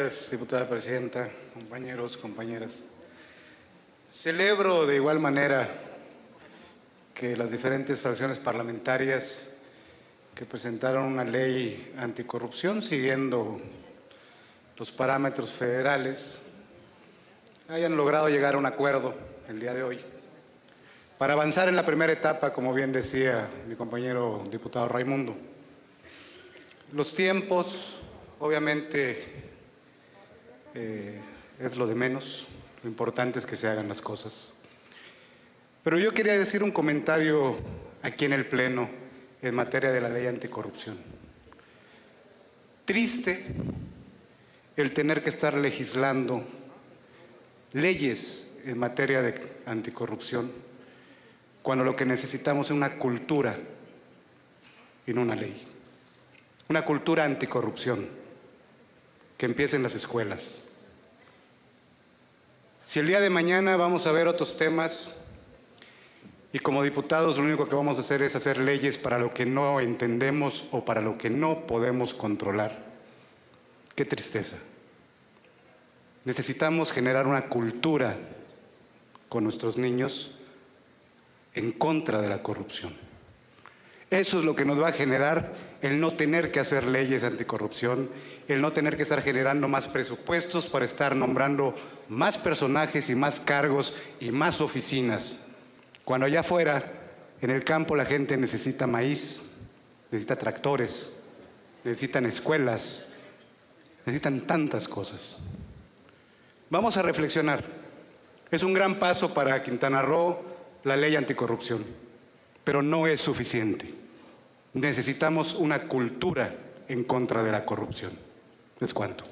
Diputada presidenta, compañeros, compañeras. Celebro de igual manera que las diferentes fracciones parlamentarias que presentaron una ley anticorrupción siguiendo los parámetros federales hayan logrado llegar a un acuerdo el día de hoy para avanzar en la primera etapa, como bien decía mi compañero diputado Raimundo. Los tiempos, obviamente, eh, es lo de menos, lo importante es que se hagan las cosas. Pero yo quería decir un comentario aquí en el Pleno en materia de la ley anticorrupción. Triste el tener que estar legislando leyes en materia de anticorrupción cuando lo que necesitamos es una cultura y no una ley. Una cultura anticorrupción que empiece en las escuelas. Si el día de mañana vamos a ver otros temas y como diputados lo único que vamos a hacer es hacer leyes para lo que no entendemos o para lo que no podemos controlar, qué tristeza. Necesitamos generar una cultura con nuestros niños en contra de la corrupción. Eso es lo que nos va a generar el no tener que hacer leyes anticorrupción, el no tener que estar generando más presupuestos para estar nombrando más personajes y más cargos y más oficinas. Cuando allá afuera, en el campo, la gente necesita maíz, necesita tractores, necesitan escuelas, necesitan tantas cosas. Vamos a reflexionar. Es un gran paso para Quintana Roo la ley anticorrupción, pero no es suficiente. Necesitamos una cultura en contra de la corrupción. Es cuanto.